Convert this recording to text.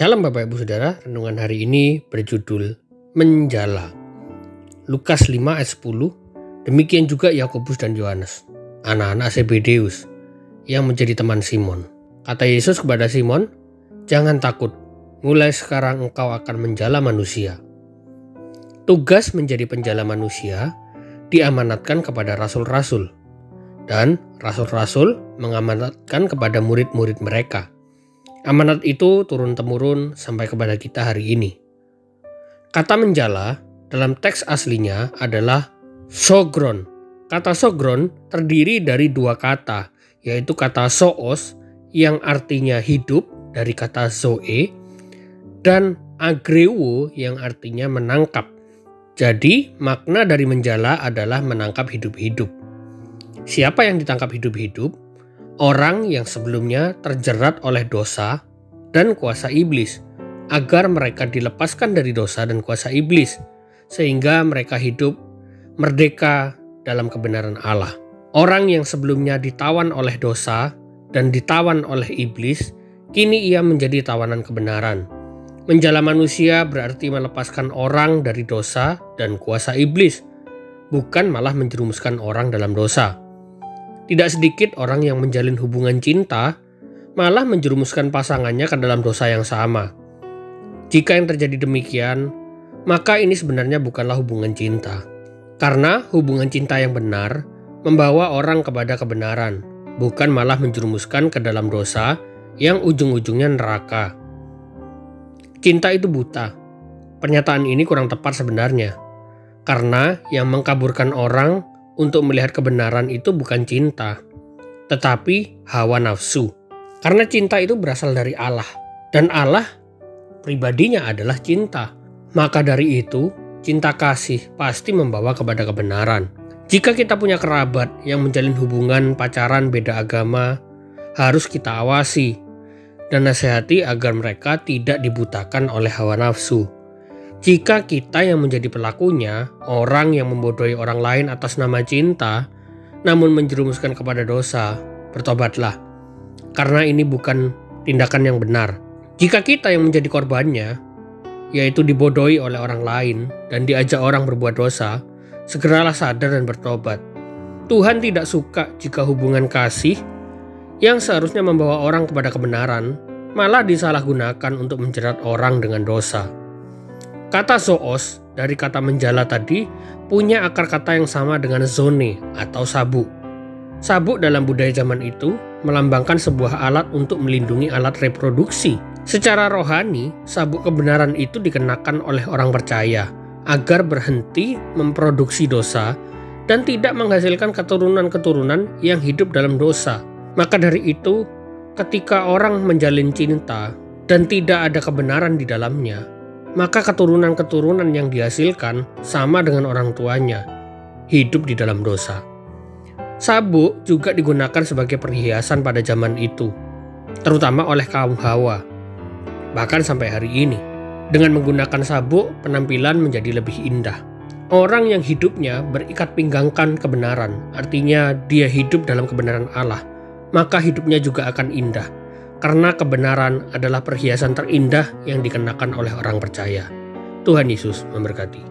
Shalom Bapak Ibu Saudara, renungan hari ini berjudul Menjala. Lukas 5 ayat 10, demikian juga Yakobus dan Yohanes, anak-anak Zebedeus, yang menjadi teman Simon. Kata Yesus kepada Simon, jangan takut, mulai sekarang engkau akan menjala manusia. Tugas menjadi penjala manusia diamanatkan kepada rasul-rasul, dan rasul-rasul mengamanatkan kepada murid-murid mereka Amanat itu turun-temurun sampai kepada kita hari ini. Kata menjala dalam teks aslinya adalah sogron. Kata sogron terdiri dari dua kata, yaitu kata soos yang artinya hidup dari kata zoe dan agrewo yang artinya menangkap. Jadi makna dari menjala adalah menangkap hidup-hidup. Siapa yang ditangkap hidup-hidup? Orang yang sebelumnya terjerat oleh dosa dan kuasa iblis, agar mereka dilepaskan dari dosa dan kuasa iblis, sehingga mereka hidup merdeka dalam kebenaran Allah. Orang yang sebelumnya ditawan oleh dosa dan ditawan oleh iblis, kini ia menjadi tawanan kebenaran. Menjala manusia berarti melepaskan orang dari dosa dan kuasa iblis, bukan malah menjerumuskan orang dalam dosa. Tidak sedikit orang yang menjalin hubungan cinta malah menjerumuskan pasangannya ke dalam dosa yang sama. Jika yang terjadi demikian, maka ini sebenarnya bukanlah hubungan cinta. Karena hubungan cinta yang benar membawa orang kepada kebenaran, bukan malah menjerumuskan ke dalam dosa yang ujung-ujungnya neraka. Cinta itu buta. Pernyataan ini kurang tepat sebenarnya. Karena yang mengkaburkan orang untuk melihat kebenaran itu bukan cinta, tetapi hawa nafsu. Karena cinta itu berasal dari Allah, dan Allah pribadinya adalah cinta. Maka dari itu, cinta kasih pasti membawa kepada kebenaran. Jika kita punya kerabat yang menjalin hubungan pacaran beda agama, harus kita awasi dan nasihati agar mereka tidak dibutakan oleh hawa nafsu. Jika kita yang menjadi pelakunya, orang yang membodohi orang lain atas nama cinta, namun menjerumuskan kepada dosa, bertobatlah. Karena ini bukan tindakan yang benar. Jika kita yang menjadi korbannya, yaitu dibodohi oleh orang lain dan diajak orang berbuat dosa, segeralah sadar dan bertobat. Tuhan tidak suka jika hubungan kasih yang seharusnya membawa orang kepada kebenaran malah disalahgunakan untuk menjerat orang dengan dosa. Kata zoos dari kata menjala tadi punya akar kata yang sama dengan zone atau sabuk. Sabuk dalam budaya zaman itu melambangkan sebuah alat untuk melindungi alat reproduksi. Secara rohani, sabuk kebenaran itu dikenakan oleh orang percaya agar berhenti memproduksi dosa dan tidak menghasilkan keturunan-keturunan yang hidup dalam dosa. Maka dari itu, ketika orang menjalin cinta dan tidak ada kebenaran di dalamnya, maka keturunan-keturunan yang dihasilkan sama dengan orang tuanya, hidup di dalam dosa. Sabuk juga digunakan sebagai perhiasan pada zaman itu, terutama oleh kaum Hawa. Bahkan sampai hari ini, dengan menggunakan sabuk, penampilan menjadi lebih indah. Orang yang hidupnya berikat pinggangkan kebenaran, artinya dia hidup dalam kebenaran Allah, maka hidupnya juga akan indah karena kebenaran adalah perhiasan terindah yang dikenakan oleh orang percaya. Tuhan Yesus memberkati.